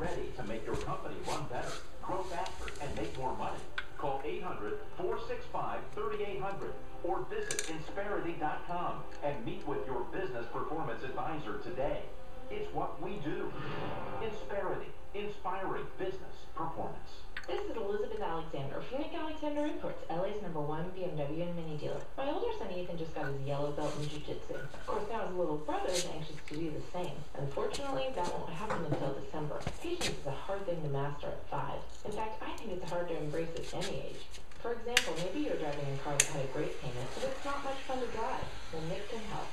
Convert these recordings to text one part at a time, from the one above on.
ready to make your company run better, grow faster, and make more money. Call 800-465-3800 or visit Insperity.com and meet with your business performance advisor today. It's what we do. Insperity, inspiring business performance. This is Elizabeth Alexander from Nick Alexander Imports, LA's number one BMW and Mini dealer. My older son Ethan just got his yellow belt in Jiu-Jitsu. Of course, now his little brother is anxious to do the same. Unfortunately, that won't happen until December. Patience is a hard thing to master at five. In fact, I think it's hard to embrace at any age. For example, maybe you're driving a car that had a great payment, but it's not much fun to drive. Well, Nick can help.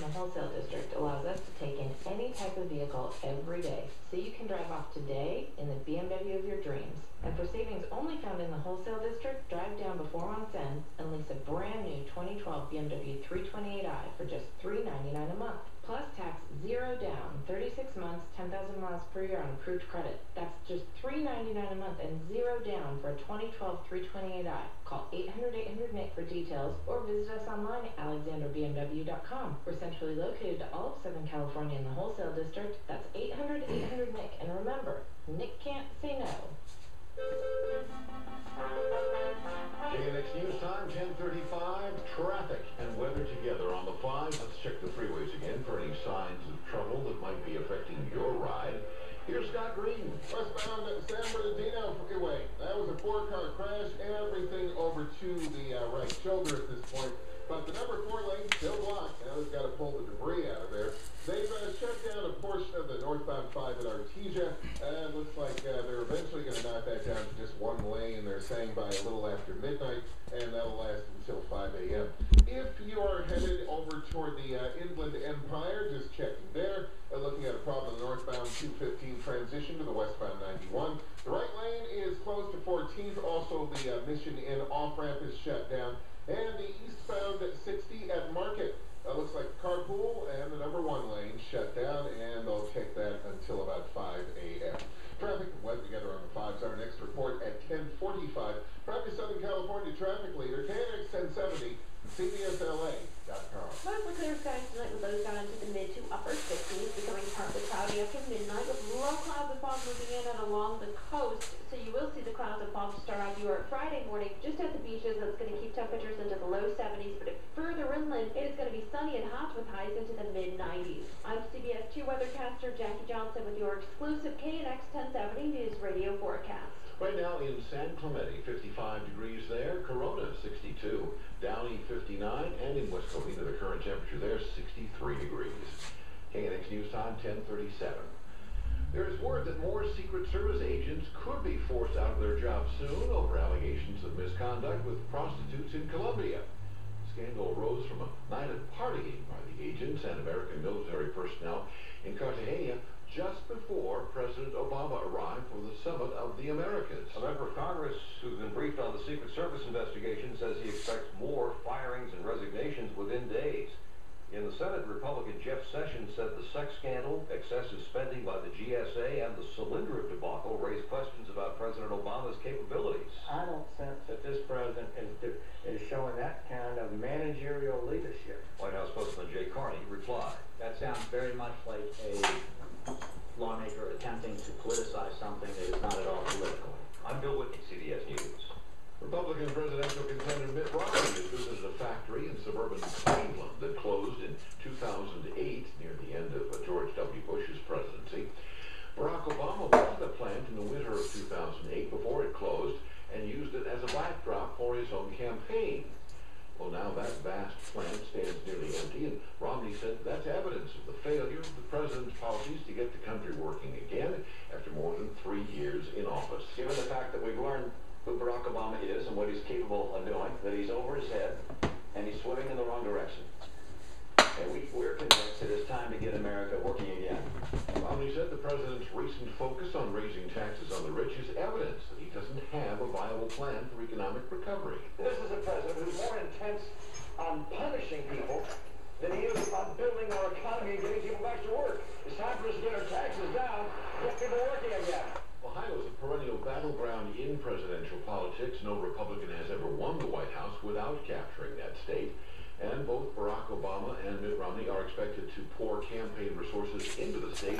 The wholesale district allows us to take in any type of vehicle every day, so you can drive off today in the BMW of your dreams. And for savings only found in the wholesale district, drive down before month's end and lease a brand new 2012 BMW 328i for just 399 a month. Plus tax zero down, 36 months, 10,000 miles per year on approved credit. That's just 399 a month and zero down for a 2012 328i. Call 800-800-NICK for details or visit us online at alexanderbmw.com. We're centrally located to all of Southern California in the wholesale district. That's 800-800-NICK. And remember, Nick can't say no. KNX News Time, 1035, traffic and weather together on the 5. Let's check the freeways again for any signs four lane still blocked. Now they've got to pull the debris out of there. They've uh, shut down a portion of the northbound 5 at Artesia. And looks like uh, they're eventually going to knock that down to just one lane. They're saying by a little after midnight. And that'll last until 5 a.m. If you are headed over toward the uh, Inland Empire, just checking there. Uh, looking at a problem the northbound 215 transition to the westbound 91. The right lane is closed to 14th. Also, the uh, Mission Inn off-ramp is shut down. 770, CBSLA.com. Mostly clear skies tonight with lows down into the mid to upper 50s, becoming partly cloudy after midnight with low clouds of fog moving in and along the coast. So you will see the clouds of fog start out your Friday morning just at the beaches. That's going And in West Covina, the current temperature there, 63 degrees. KNX News Time, 1037. There is word that more Secret Service agents could be forced out of their jobs soon over allegations of misconduct with prostitutes in Colombia. The scandal arose from a night of partying by the agents and American military personnel in Cartagena just before President Obama arrived for the Summit of the Americas. A member of Congress who's been briefed on the Secret Service investigation says he expects more firings and resignations within days. In the Senate, Republican Jeff Sessions said the sex scandal, excessive spending by the GSA, and the Solyndra debacle raised questions about President Obama's capabilities. I don't sense that this president is, is showing that kind of managerial leadership. White House spokesman Jay Carney replied. That sounds very much like a lawmaker attempting to politicize something that is not at all political. I'm Bill Whitney, CBS News. Republican presidential contender Mitt Romney has visited a factory in suburban Cleveland that closed in 2008 near the end of George W. Bush's presidency. Barack Obama wanted the plant in the winter of 2008 before it closed and used it as a backdrop for his own campaign. Well, now that vast plant stands nearly empty, and Romney said that's evidence of the failure of the president's policies to get the country working again after more than three years in office. Given the fact that we've learned who Barack Obama is and what he's capable of doing, that he's over his head and he's swimming in the wrong direction. And we, we're convinced it is time to get America working again. Romney said the president's recent focus on raising taxes on the rich is evidence that he doesn't have a viable plan for economic recovery. This is a president who's more intent on punishing people than he is on building our economy and getting people back to work. It's time for us to get our taxes down, get people working again. Ohio is a perennial battleground in presidential politics. No Republican has ever won the White House without capturing that state. And both Barack Obama and Mitt Romney are expected to pour campaign resources into the state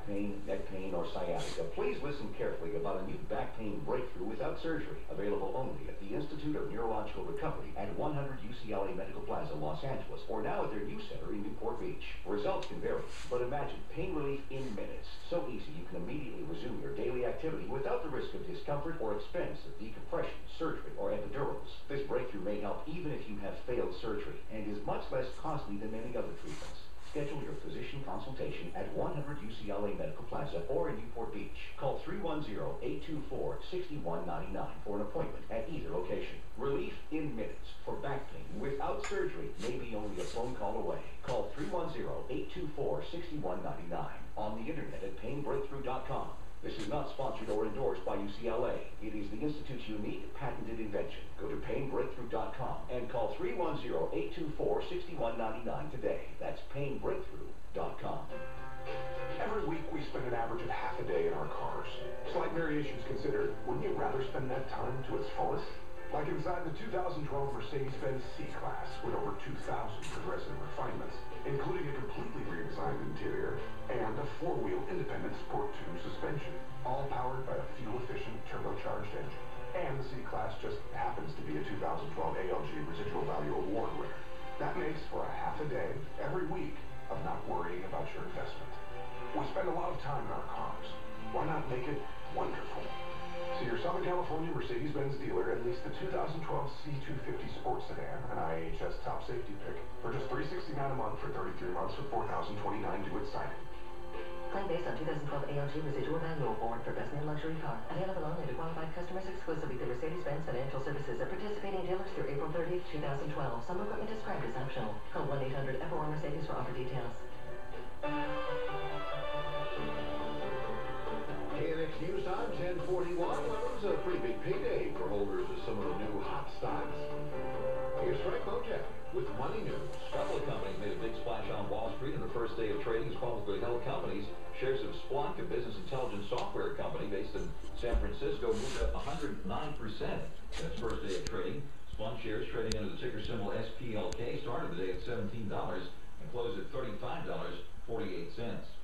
back pain, neck pain, or sciatica, please listen carefully about a new back pain breakthrough without surgery. Available only at the Institute of Neurological Recovery at 100 UCLA Medical Plaza, Los Angeles, or now at their new center in Newport Beach. Results can vary, but imagine pain relief in minutes. So easy you can immediately resume your daily activity without the risk of discomfort or expense of decompression, surgery, or epidurals. This breakthrough may help even if you have failed surgery and is much less costly than many other treatments. Schedule your physician consultation at 100 UCLA Medical Plaza or in Newport Beach. Call 310-824-6199 for an appointment at either location. Relief in minutes for back pain without surgery may be only a phone call away. Call 310-824-6199 on the internet at painbreakthrough.com. This is not sponsored or endorsed by UCLA. It is the Institute's unique patented invention. Go painbreakthrough.com and call 310-824-6199 today. That's painbreakthrough.com. Every week we spend an average of half a day in our cars. Slight variations considered, wouldn't you rather spend that time to its fullest? Like inside the 2012 Mercedes-Benz C-Class with over 2,000 progressive refinements, including a completely redesigned interior and a four-wheel independent Sport 2 suspension, all powered by a fuel-efficient turbocharged engine. The C-Class just happens to be a 2012 ALG Residual Value Award winner. That makes for a half a day every week of not worrying about your investment. We spend a lot of time in our cars. Why not make it wonderful? See your Southern California Mercedes-Benz dealer at least the 2012 C250 Sports Sedan, an IHS top safety pick, for just 369 a month for 33 months with 4,029 due at signing. Claim based on 2012 ALG residual value award for best new luxury car. Available only to qualified customers exclusively through Mercedes-Benz Financial Services at participating dealers through April 30th, 2012. Some equipment described as optional. Call 1-800-FOR Mercedes for offer details. KNX News Time, 1041. Well, it was a pretty big payday for holders of some of the new hot stocks. Here's Frank Mottek with Money News. Of companies made a big splash on Wall Street in the first day of trading as publicly held companies. Shares of Splunk, a business intelligence software company based in San Francisco, moved up 109% in its first day of trading. Splunk shares trading under the ticker symbol SPLK started the day at $17 and closed at $35.48.